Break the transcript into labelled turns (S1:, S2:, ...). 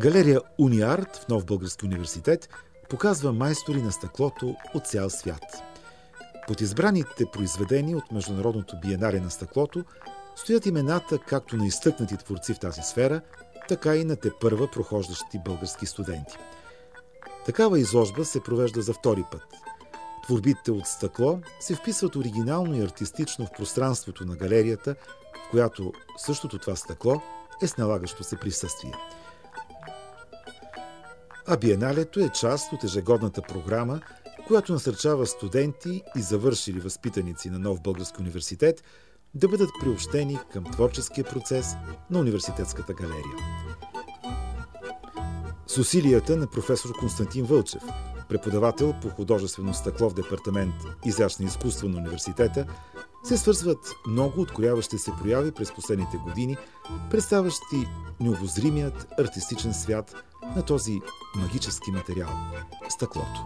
S1: Галерия Униарт в Нов Български университет показва майстори на стъклото от цял свят. Под избраните произведения от Международното биенаре на стъклото стоят имената както на изтъкнати творци в тази сфера, така и на те първа прохождащи български студенти. Такава изложба се провежда за втори път Творбите от стъкло се вписват оригинално и артистично в пространството на галерията, в която същото това стъкло е с налагащо се присъствие – а биеналето е част от ежегодната програма, която насърчава студенти и завършили възпитаници на Нов Български университет да бъдат приобщени към творческия процес на университетската галерия. С усилията на професор Константин Вълчев, преподавател по художествено стъкло в департамент Изящни изкуства на университета, се свързват много открояващи се прояви през последните години, представящи необозримият артистичен свят на този магически материал – стъклото.